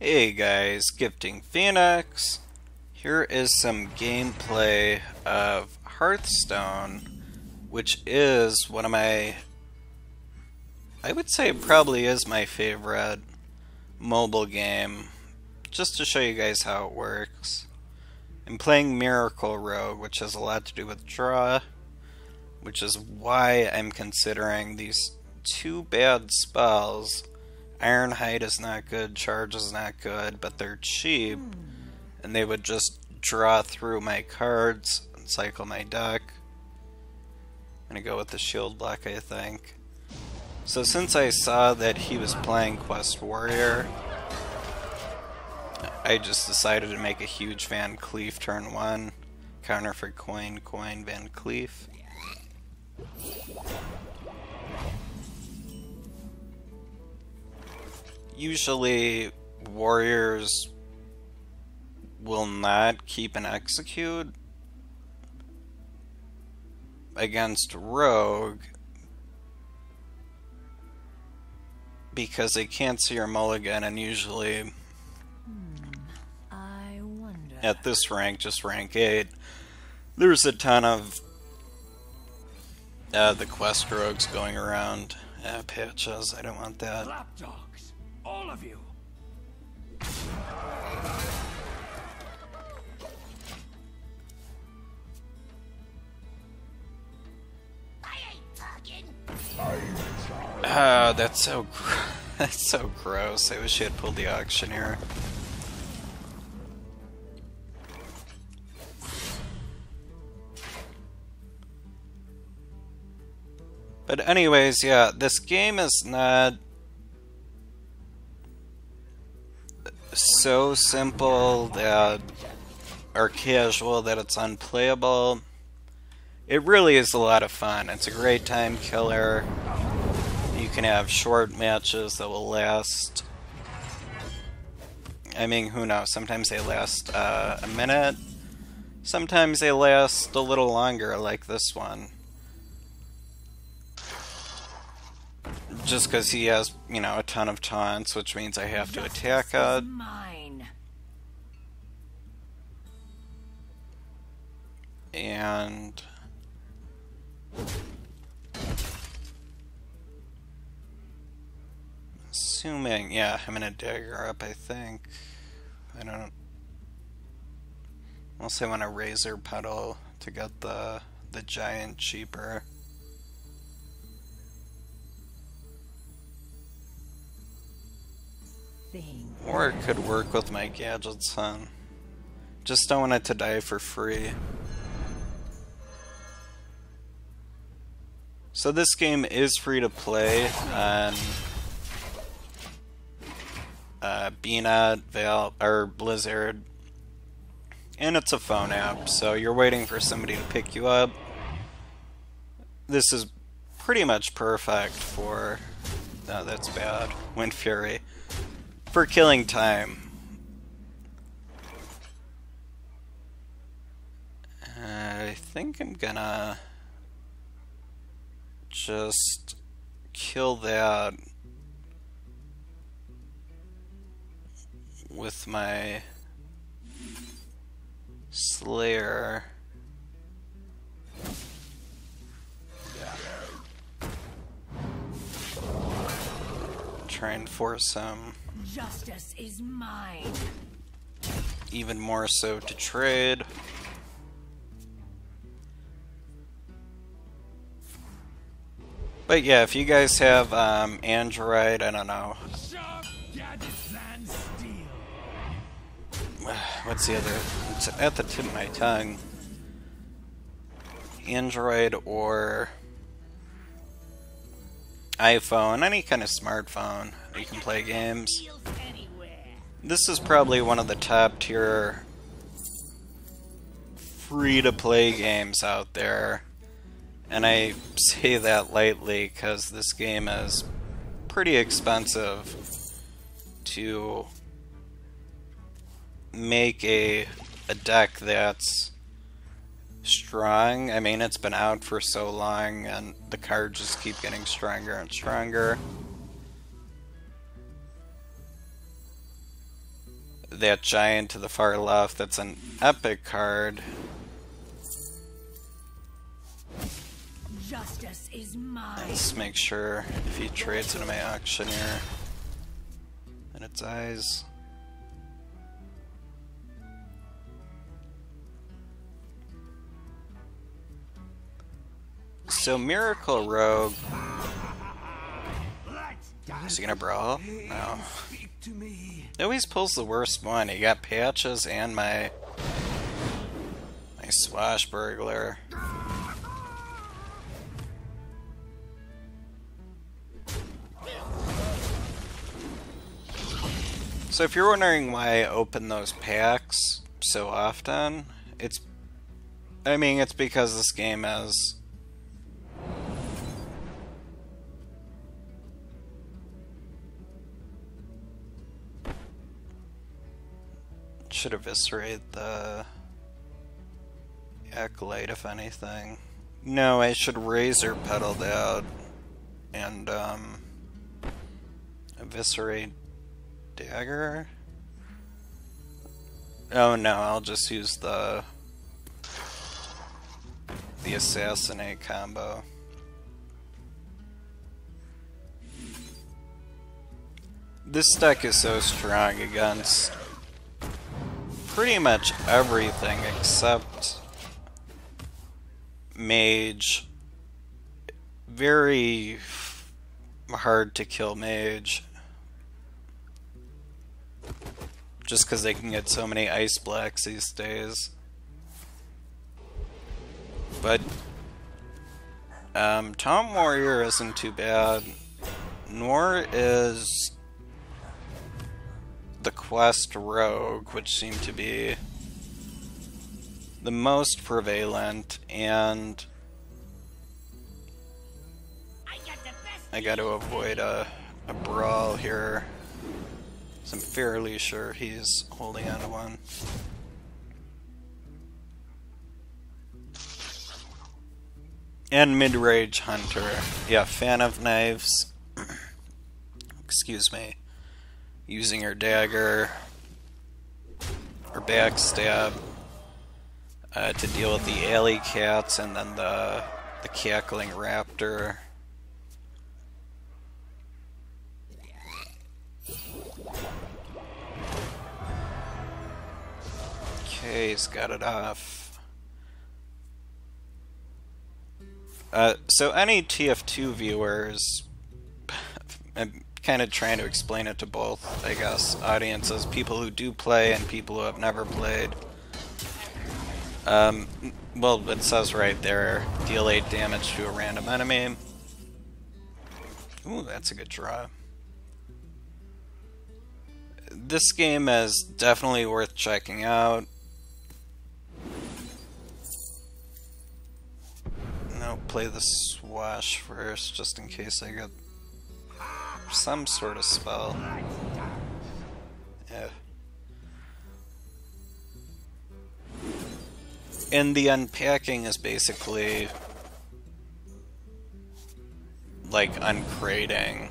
Hey guys, Gifting Phoenix. Here is some gameplay of Hearthstone, which is one of my, I would say probably is my favorite mobile game, just to show you guys how it works. I'm playing Miracle Rogue, which has a lot to do with draw, which is why I'm considering these two bad spells Ironhide is not good, Charge is not good, but they're cheap, hmm. and they would just draw through my cards and cycle my deck. I'm gonna go with the Shield Block, I think. So since I saw that he was playing Quest Warrior, I just decided to make a huge Van Cleef turn 1, counter for coin, coin, Van Cleef. Usually warriors will not keep an execute against rogue because they can't see your mulligan and usually hmm, at this rank just rank 8 there's a ton of uh, the quest rogues going around uh, patches I don't want that all of you. Ah, that's so that's so gross. I wish he had pulled the auctioneer. But anyways, yeah, this game is not so simple that or casual that it's unplayable. It really is a lot of fun. It's a great time killer. You can have short matches that will last. I mean, who knows? Sometimes they last uh, a minute. Sometimes they last a little longer, like this one. Just because he has, you know, a ton of taunts, which means I have to attack it. And... Assuming, yeah, I'm gonna dagger up, I think. I don't... Unless I want a Razorpetal to get the the giant cheaper. Thing. Or it could work with my gadgets, huh? Just don't want it to die for free. So this game is free to play on uh, Val, or Blizzard, and it's a phone app, so you're waiting for somebody to pick you up. This is pretty much perfect for... No, that's bad. Wind Fury for killing time. I think I'm gonna just kill that with my Slayer. Try and force him. Justice is mine. Even more so to trade. But yeah, if you guys have um, Android, I don't know. What's the other? It's at the tip of my tongue. Android or iPhone, any kind of smartphone you can play games. This is probably one of the top tier free to play games out there. And I say that lightly because this game is pretty expensive to make a, a deck that's strong. I mean, it's been out for so long, and the cards just keep getting stronger and stronger. that giant to the far left, that's an epic card. Justice is mine. Let's make sure if he trades into my auctioneer. And its eyes. So Miracle Rogue. Is he gonna brawl? No. Always pulls the worst one. He got patches and my my swashbuckler. So if you're wondering why I open those packs so often, it's I mean it's because this game has should eviscerate the acolyte if anything. No, I should Razorpetal that and um eviscerate dagger. Oh no, I'll just use the the assassinate combo. This deck is so strong against pretty much everything except mage. Very hard to kill mage. Just because they can get so many ice blocks these days. But um, Taunt Warrior isn't too bad, nor is the Quest Rogue, which seemed to be the most prevalent, and I got to avoid a, a brawl here. So I'm fairly sure he's holding on to one. And mid-range hunter. Yeah, fan of knives. Excuse me. Using her dagger or backstab uh, to deal with the alley cats and then the the cackling raptor. Okay, he's got it off. Uh, so any TF2 viewers, kind of trying to explain it to both, I guess, audiences, people who do play and people who have never played. Um, well, it says right there, deal 8 damage to a random enemy. Ooh, that's a good draw. This game is definitely worth checking out. No, play the swash first, just in case I get some sort of spell. Yeah. And the unpacking is basically like uncrating.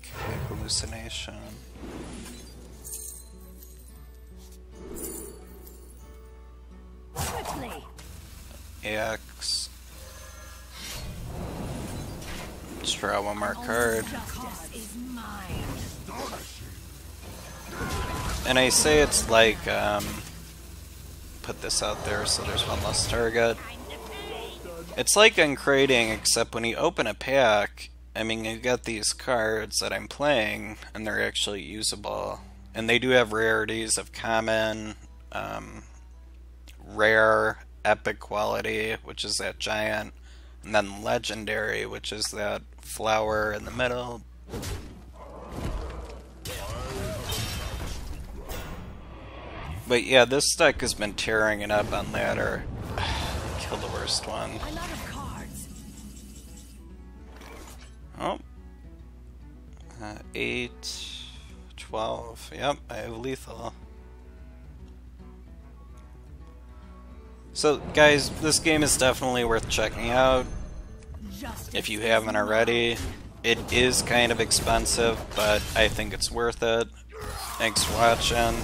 Okay, hallucination. X. Let's draw one more card. And I say it's like, um, put this out there so there's one less target. It's like uncrating, except when you open a pack, I mean, you got these cards that I'm playing, and they're actually usable. And they do have rarities of common, um, rare, epic quality, which is that giant, and then legendary, which is that flower in the middle. But yeah, this deck has been tearing it up on ladder. Kill the worst one. I'm out of cards. Oh. Uh, 8, 12. Yep, I have lethal. So, guys, this game is definitely worth checking out if you haven't already. It is kind of expensive, but I think it's worth it. Thanks for watching.